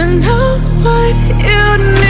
to know what you need.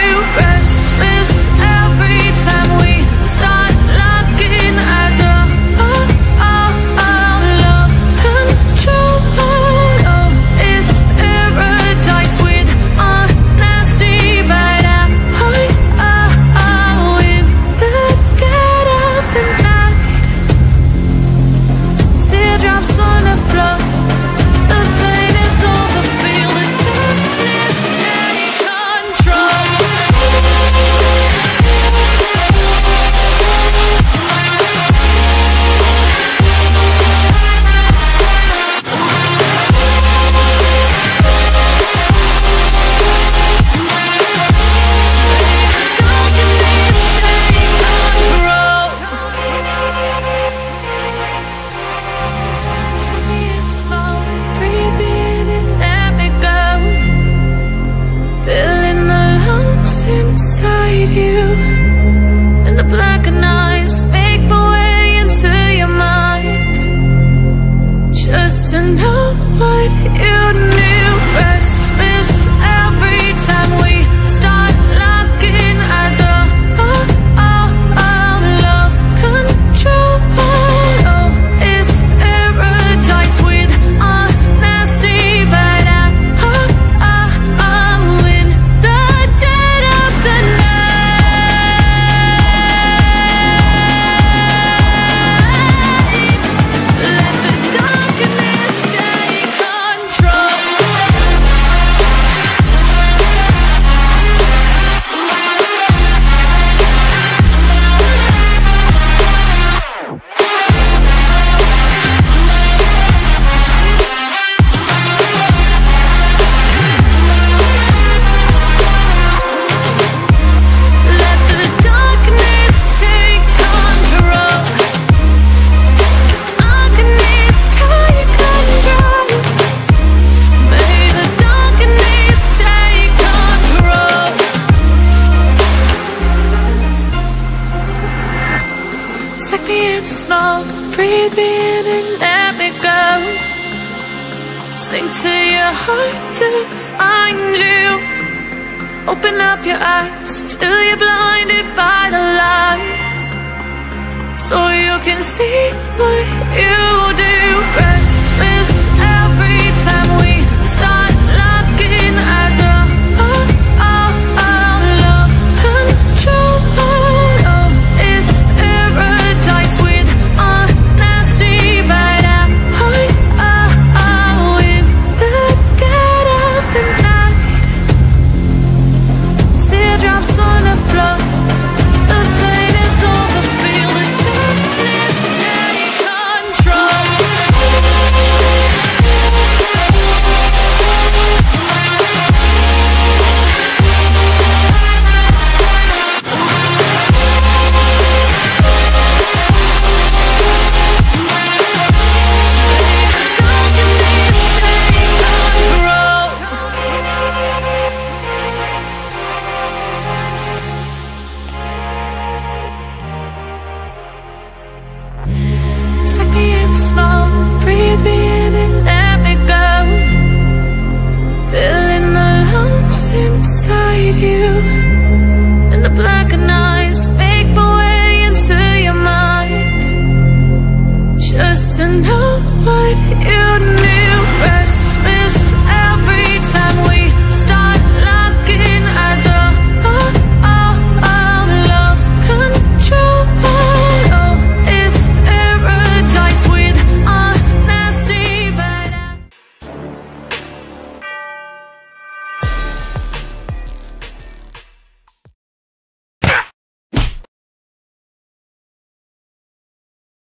what you need hard to find you. Open up your eyes till you're blinded by the lies, so you can see what you do. Rest